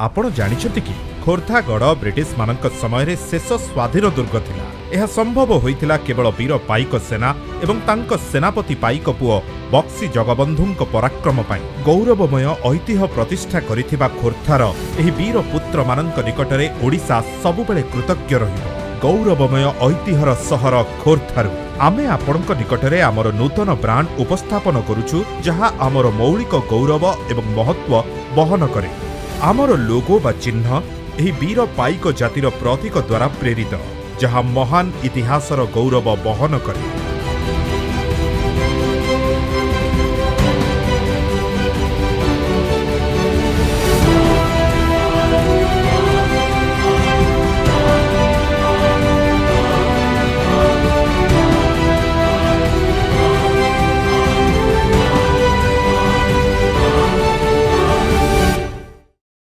ଆପଣ ଜାଣିଛନ୍ତି କି ଖୋର୍ଦ୍ଧାଗଡ଼ ବ୍ରିଟିଶମାନଙ୍କ ସମୟରେ ଶେଷ ସ୍ୱାଧୀନ ଦୁର୍ଗ ଥିଲା। ଏହା ସମ୍ଭବ ହୋଇଥିଲା କେବଳ ବୀର ପାଇକ ସେନା ଏବଂ ତାଙ୍କ ସେନାପତି ପାଇକ ପୁଅ ବକ୍ସି ଜଗବନ୍ଧୁଙ୍କ ପରାକ୍ରମ ପାଇଁ ଗୌରବମୟ ଐତିହ୍ୟ ପ୍ରତିଷ୍ଠା କରିଥିବା ଖୋର୍ଦ୍ଧାର ଏହି ବୀର ପୁତ୍ରମାନଙ୍କ ନିକଟରେ ଓଡ଼ିଶା ସବୁବେଳେ କୃତଜ୍ଞ ରହିବ। ଗୌରବମୟ ଐତିହ୍ୟର ସହର ଖୋର୍ଦ୍ଧାରୁ। ଆମେ ଆପଣଙ୍କ ନିକଟରେ ଆମର ନୂତନ ବ୍ରାଣ୍ଡ ଉପସ୍ଥାପନ କରୁଛୁ ଯାହା ଆମର ମୌଳିକ ଗୌରବ ଏବଂ ମହତ୍ଵ ବହନ କରେ। ଆମର ଲୋଗୋ ବା ଚିହ୍ନ ଏହି ବୀର ପାଇକ ଜାତିର ପ୍ରତୀକ ଦ୍ୱାରା ପ୍ରେରିତ ଯାହା ମହାନ ଇତିହାସର ଗୌରବ ବହନ କରେ।